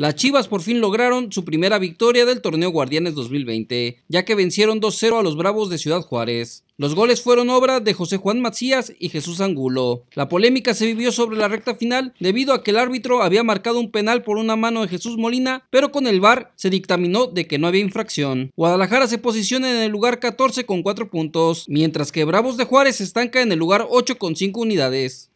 Las Chivas por fin lograron su primera victoria del torneo Guardianes 2020, ya que vencieron 2-0 a los Bravos de Ciudad Juárez. Los goles fueron obra de José Juan Macías y Jesús Angulo. La polémica se vivió sobre la recta final debido a que el árbitro había marcado un penal por una mano de Jesús Molina, pero con el VAR se dictaminó de que no había infracción. Guadalajara se posiciona en el lugar 14 con 4 puntos, mientras que Bravos de Juárez estanca en el lugar 8 con 5 unidades.